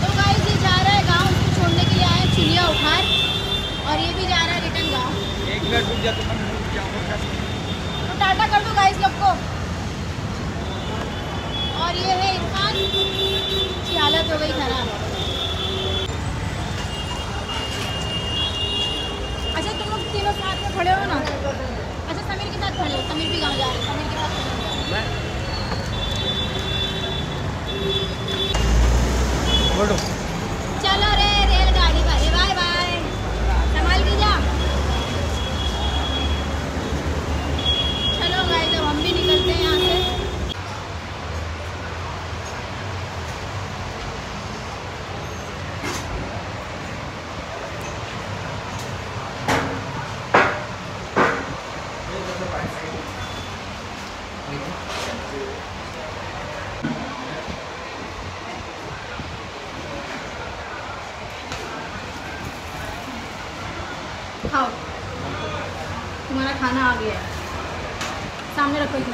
तो और ये भी जा रहा है रिटर्न गाँव। एक मिनट रुक जा तुम दो गाइस लोग को। और ये है इरफान। की हालत हो गई खराब। अच्छा तुम लोग तीनों साथ में खड़े हो ना? अच्छा समीर के साथ खड़े हो। समीर भी गाँव जा रहे हैं। समीर के साथ खड़े हो। बोलो चलो रे रेलगाड़ी वाले बाय बाय संभाल के जा चलो गाइस अब हम भी निकलते हैं यहाँ से खाओ तुम्हारा खाना आ गया है। सामने रखो एक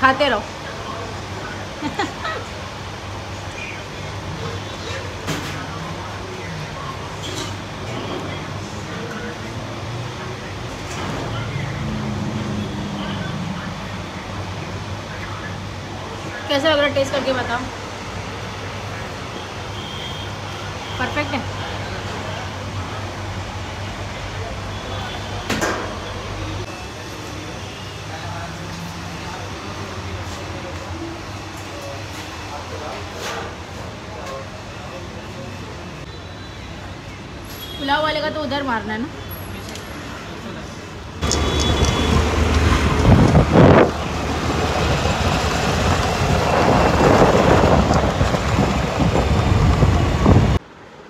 खाते रहो। कैसा लग रहा है टेस्ट करके बताओ। परफेक्ट है। पुलाव वाले का तो उधर मारना है ना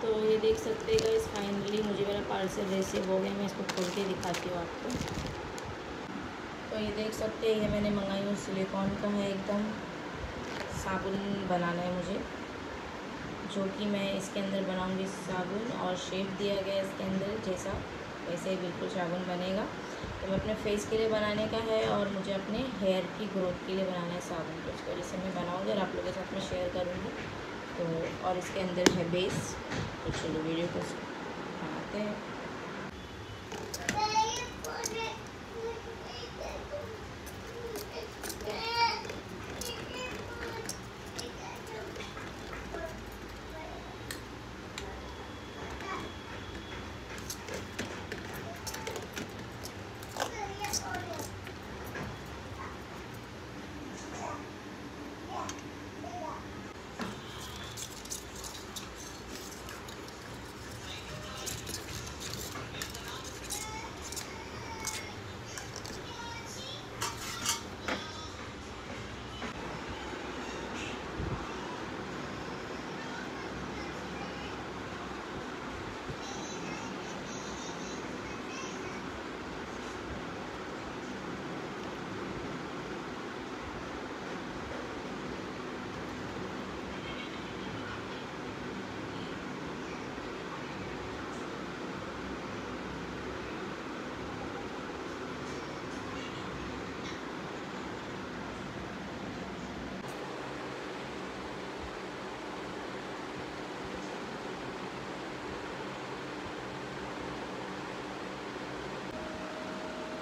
तो ये देख सकते हैं गाइस फाइनली मेरा पार्सल रिसीव हो गया, मैं इसको खोल के दिखाती हूँ आपको। तो ये देख सकते हैं, ये मैंने मंगाई हूँ सिलिकॉन का है एकदम साबुन बनाना है मुझे, जो कि मैं इसके अंदर बनाऊँगी साबुन और शेप दिया गया इसके अंदर जैसा, वैसे ही बिल्कुल साबुन बनेगा। तो मैं अपने फेस के लिए बनाने का है और मुझे अपने हेयर की ग्रोथ के लिए बनाना है साबुन तो इसकी वजह से मैं बनाऊँगी और आप लोगों के साथ में शेयर करूँगी। तो और इसके अंदर है बेस तो चलो वीडियो को बनाते हैं।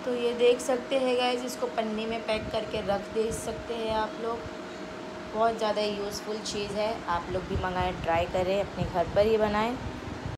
तो ये देख सकते हैं गाइस इसको पन्नी में पैक करके रख दे सकते हैं आप लोग। बहुत ज़्यादा यूज़फुल चीज़ है। आप लोग भी मंगाएँ ट्राई करें, अपने घर पर ही बनाएँ।